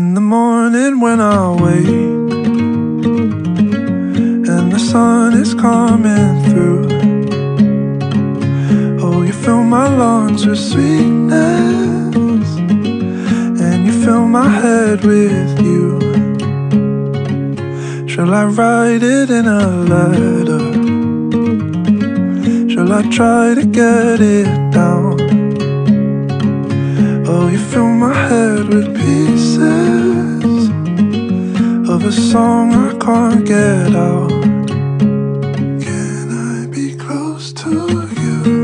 In the morning when I wake and the sun is coming through, oh, you fill my lungs with sweetness and you fill my head with you. Shall I write it in a letter? Shall I try to get it down? Oh, you fill my head with pieces of a song I can't get out. Can I be close to you?